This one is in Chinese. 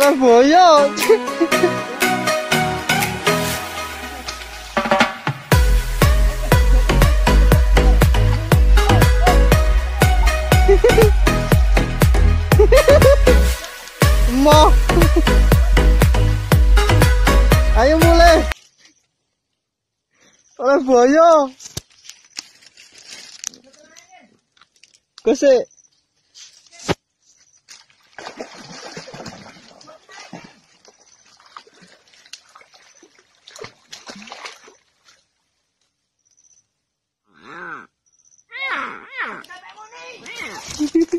他不要，哈哈，哈哈，哈哈，哈哈，哈哈，妈，哎呦，木嘞，他不要，可是。ねえ。